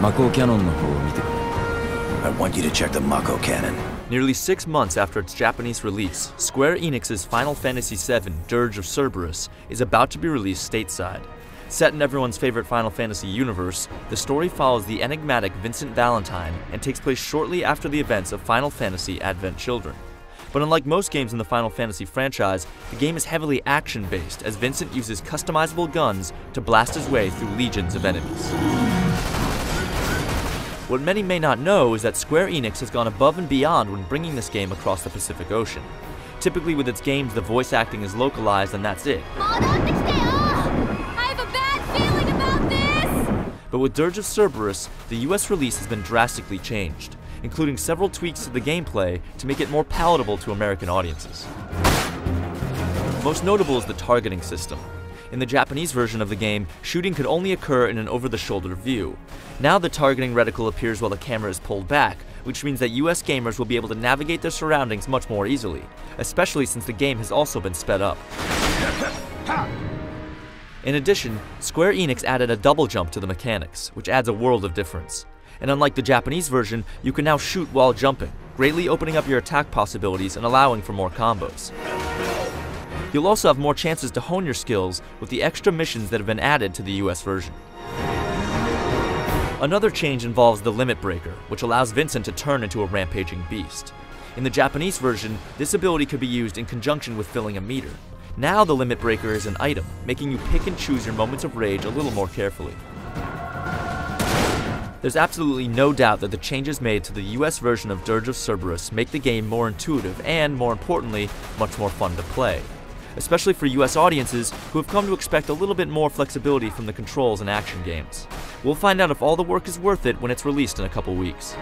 Mako Cannon I want you to check the Mako Cannon. Nearly six months after its Japanese release, Square Enix's Final Fantasy VII Dirge of Cerberus is about to be released stateside. Set in everyone's favorite Final Fantasy universe, the story follows the enigmatic Vincent Valentine and takes place shortly after the events of Final Fantasy Advent Children. But unlike most games in the Final Fantasy franchise, the game is heavily action-based as Vincent uses customizable guns to blast his way through legions of enemies. What many may not know is that Square Enix has gone above and beyond when bringing this game across the Pacific Ocean. Typically with its games, the voice acting is localized and that's it. But with Dirge of Cerberus, the US release has been drastically changed, including several tweaks to the gameplay to make it more palatable to American audiences. Most notable is the targeting system, in the Japanese version of the game, shooting could only occur in an over the shoulder view. Now the targeting reticle appears while the camera is pulled back, which means that US gamers will be able to navigate their surroundings much more easily, especially since the game has also been sped up. In addition, Square Enix added a double jump to the mechanics, which adds a world of difference. And unlike the Japanese version, you can now shoot while jumping, greatly opening up your attack possibilities and allowing for more combos. You'll also have more chances to hone your skills with the extra missions that have been added to the US version. Another change involves the Limit Breaker, which allows Vincent to turn into a rampaging beast. In the Japanese version, this ability could be used in conjunction with filling a meter. Now the Limit Breaker is an item, making you pick and choose your moments of rage a little more carefully. There's absolutely no doubt that the changes made to the US version of Dirge of Cerberus make the game more intuitive and, more importantly, much more fun to play. Especially for US audiences who have come to expect a little bit more flexibility from the controls in action games. We'll find out if all the work is worth it when it's released in a couple weeks.